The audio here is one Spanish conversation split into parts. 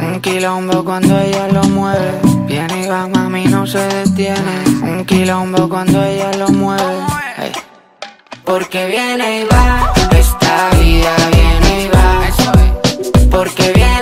Un quilombo cuando ella lo mueve. Viene y va, mami, no se detiene. Un quilombo cuando ella lo mueve. Porque viene y va, esta vida viene y va. Porque viene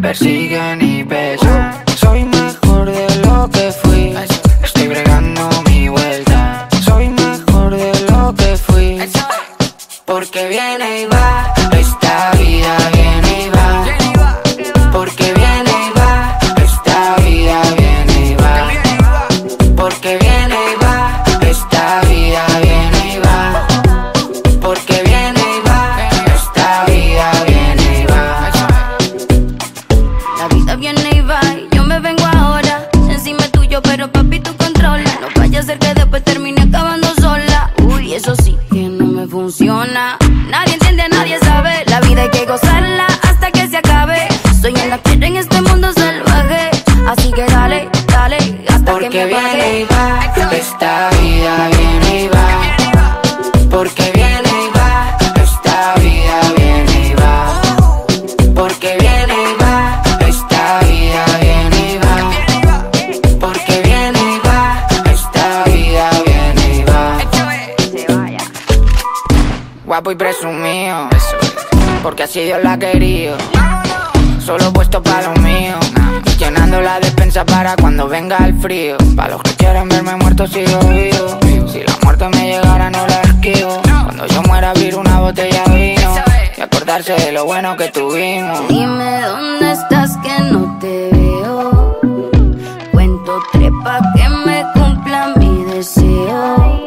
me persiguen y pesan. Soy mejor de lo que fui. Estoy bregando mi vuelta. Soy mejor de lo que fui. Porque viene y va. Así que dale, dale, hasta que Porque me viene apague y va, esta vida viene y va. Porque viene y va, esta vida viene y va. Porque viene y va, esta vida viene y va. Porque viene y va, esta vida viene y va. Guapo y presumido, porque así Dios la ha querido. Solo puesto para lo mío. Para cuando venga el frío. Para los que quieren verme muerto sigo vivo. Si la muerte me llegara no la esquivo. Cuando yo muera abrir una botella de vino. Y acordarse de lo bueno que tuvimos. Dime dónde estás que no te veo. Cuento trepa que me cumpla mi deseo.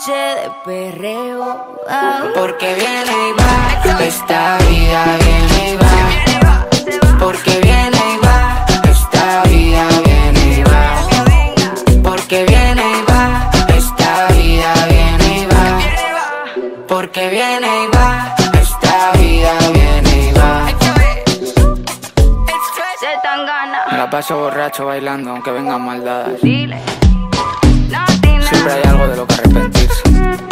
Noche de perreo. Ah. Porque viene y va, esta vida viene y va. Porque viene y va, esta vida viene y va. Porque viene y va, esta vida viene y va. Porque viene y va, esta vida viene y va. Me la paso borracho bailando aunque vengan maldadas. Dile. Siempre hay algo de lo que arrepentirse